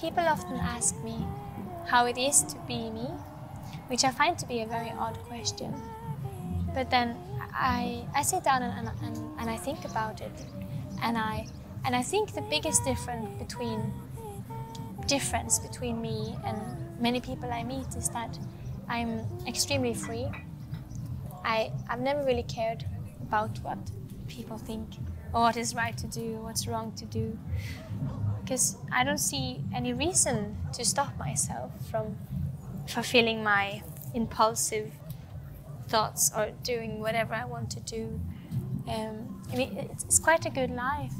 People often ask me how it is to be me, which I find to be a very odd question. But then I, I sit down and, and, and I think about it, and I, and I think the biggest difference between difference between me and many people I meet is that I'm extremely free. I, I've never really cared about what people think or what is right to do, what's wrong to do. Because I don't see any reason to stop myself from fulfilling my impulsive thoughts or doing whatever I want to do. Um, I mean, it's, it's quite a good life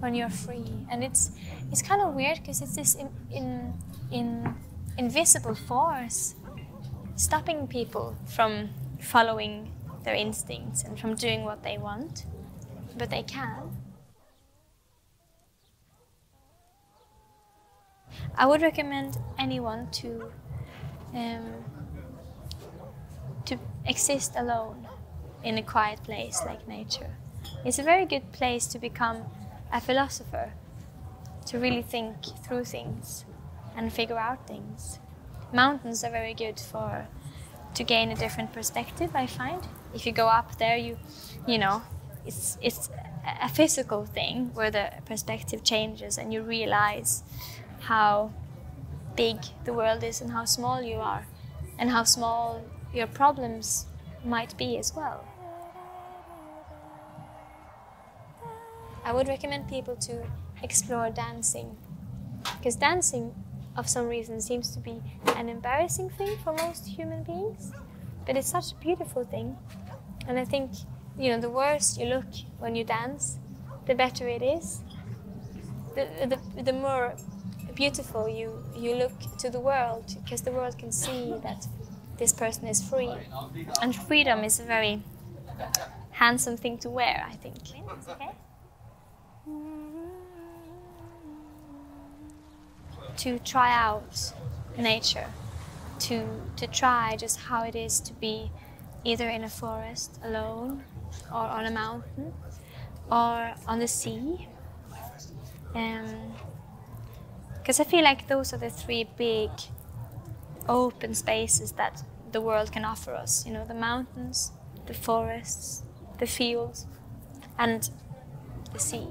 when you're free, and it's it's kind of weird because it's this in, in, in invisible force stopping people from following their instincts and from doing what they want, but they can. I would recommend anyone to um, to exist alone in a quiet place like nature. It's a very good place to become a philosopher, to really think through things and figure out things. Mountains are very good for to gain a different perspective. I find if you go up there, you you know it's it's a physical thing where the perspective changes and you realize how big the world is and how small you are and how small your problems might be as well. I would recommend people to explore dancing because dancing of some reason seems to be an embarrassing thing for most human beings but it's such a beautiful thing and I think you know the worse you look when you dance the better it is the, the, the more beautiful you, you look to the world because the world can see that this person is free. And freedom is a very handsome thing to wear, I think. Okay? To try out nature, to, to try just how it is to be either in a forest alone, or on a mountain, or on the sea. Um, because I feel like those are the three big open spaces that the world can offer us. You know, the mountains, the forests, the fields, and the sea.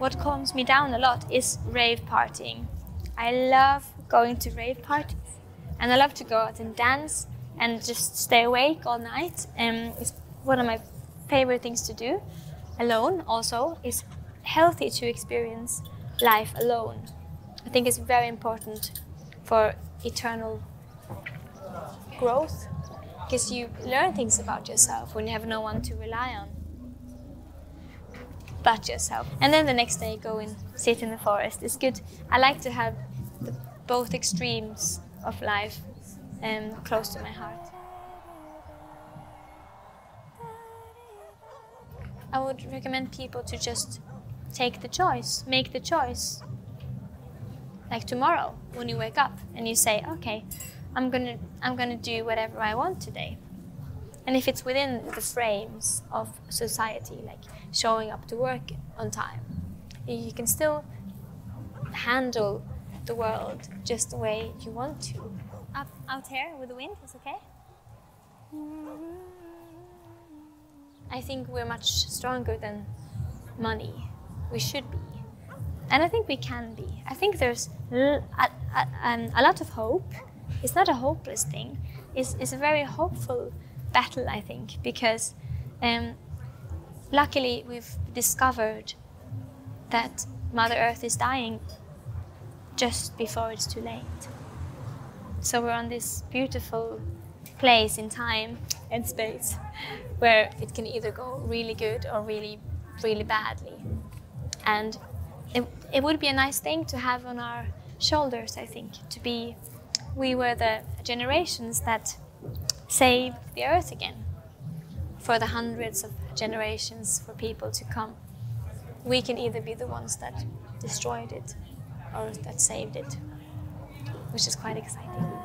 What calms me down a lot is rave partying. I love going to rave parties, and I love to go out and dance and just stay awake all night. And it's one of my favorite things to do alone also is healthy to experience life alone. I think it's very important for eternal growth because you learn things about yourself when you have no one to rely on but yourself. And then the next day go and sit in the forest. It's good. I like to have the, both extremes of life um, close to my heart. I would recommend people to just take the choice, make the choice. Like tomorrow, when you wake up and you say, "Okay, I'm gonna, I'm gonna do whatever I want today," and if it's within the frames of society, like showing up to work on time, you can still handle the world just the way you want to. Up out here with the wind is okay. I think we're much stronger than money. We should be. And I think we can be. I think there's a, a, um, a lot of hope. It's not a hopeless thing. It's, it's a very hopeful battle, I think, because um, luckily we've discovered that Mother Earth is dying just before it's too late. So we're on this beautiful place in time and space where it can either go really good or really, really badly. And it, it would be a nice thing to have on our shoulders, I think, to be, we were the generations that saved the earth again for the hundreds of generations for people to come. We can either be the ones that destroyed it or that saved it, which is quite exciting.